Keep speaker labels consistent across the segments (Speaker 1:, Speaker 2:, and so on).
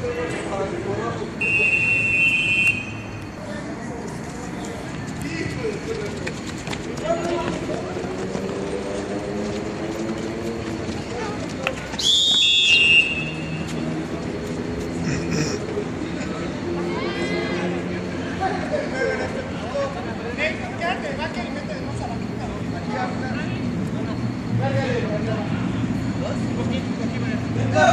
Speaker 1: Let's go.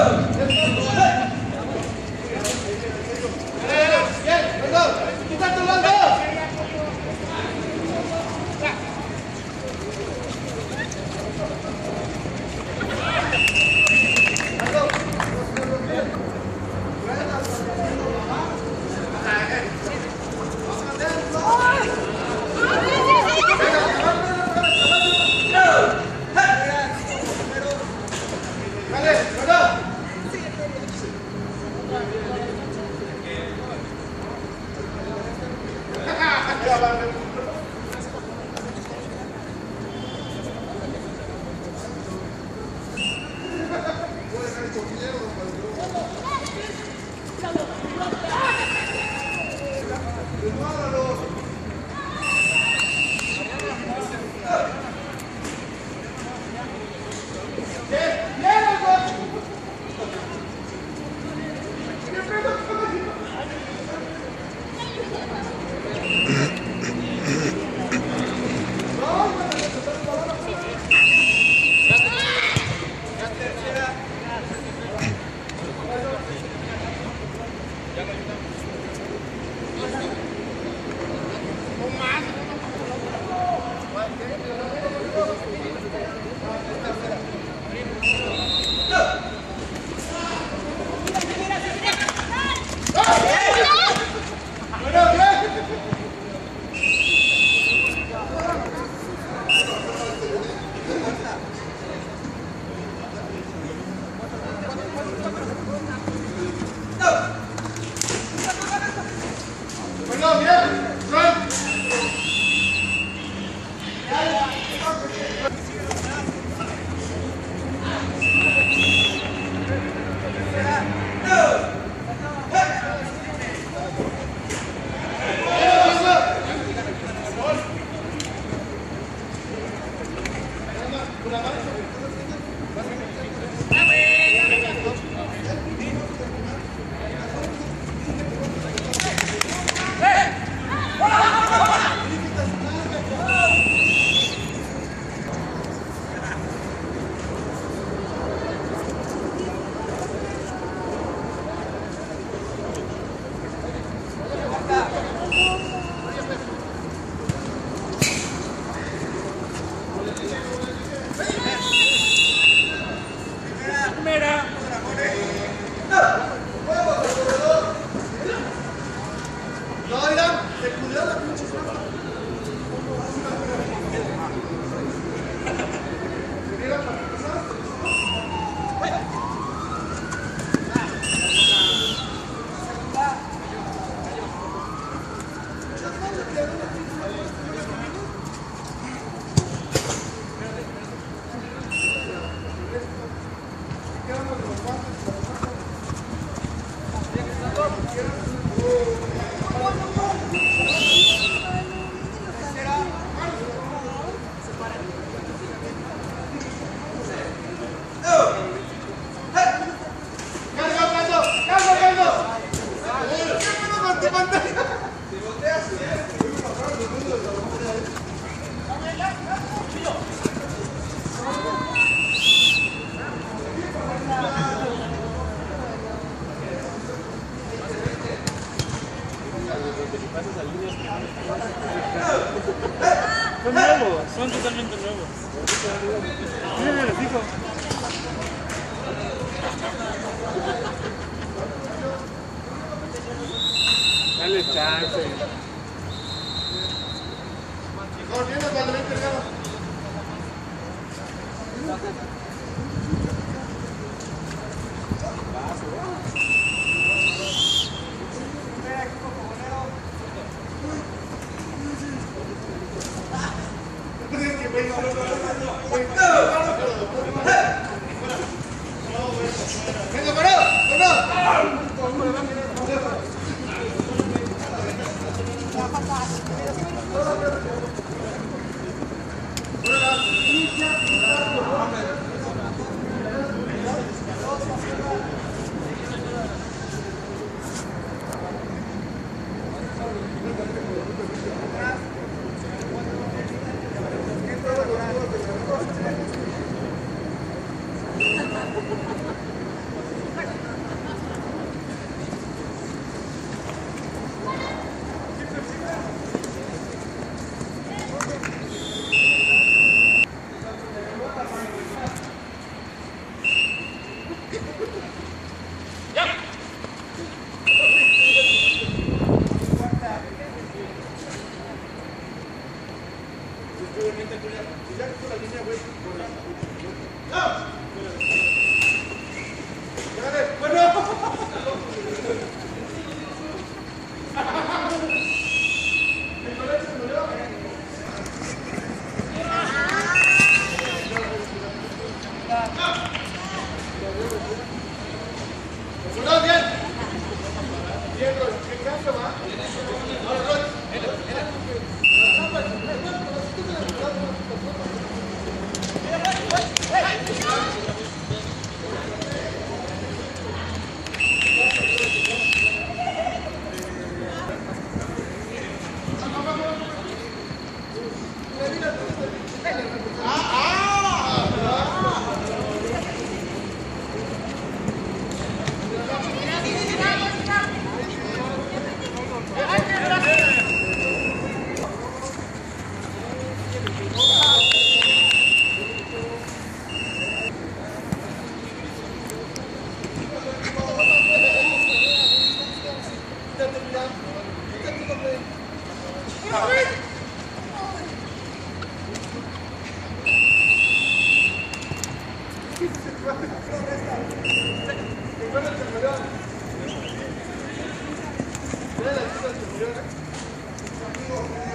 Speaker 1: Son nuevos, son totalmente nuevos. Miren el fijo. Dale chance. Mejor viene cuando ven cargado. Paso, What? Thank you.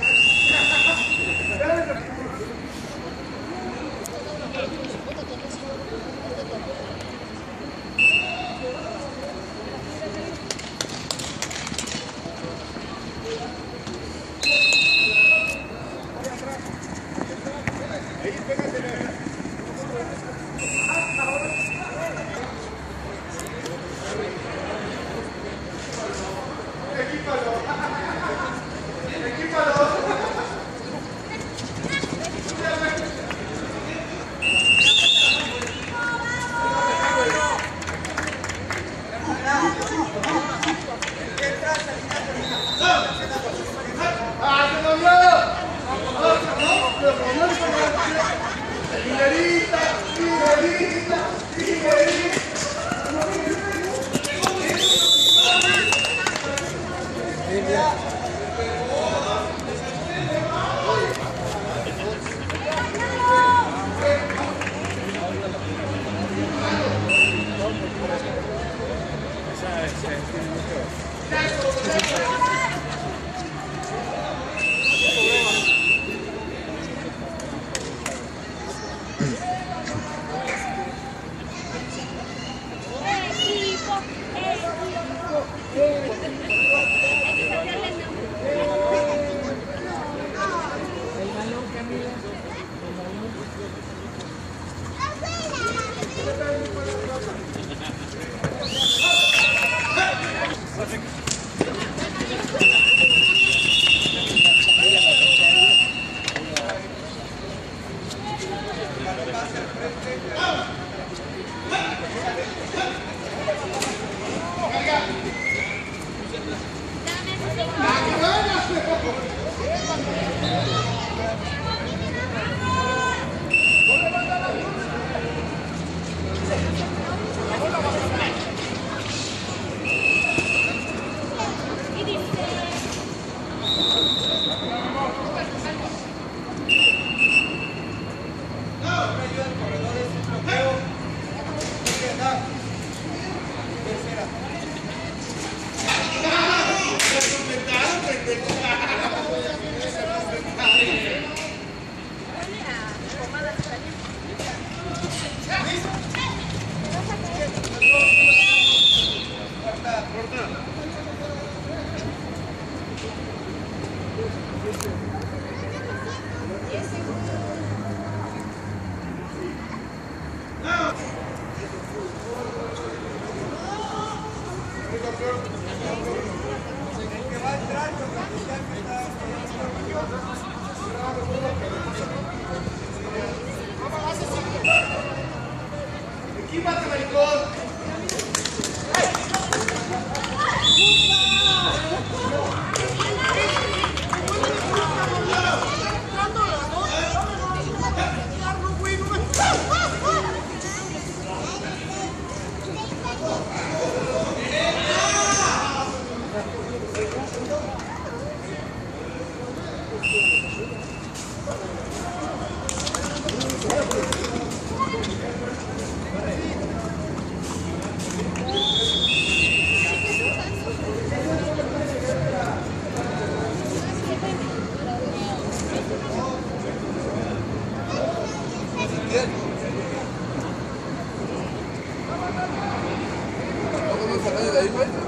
Speaker 1: o daí vai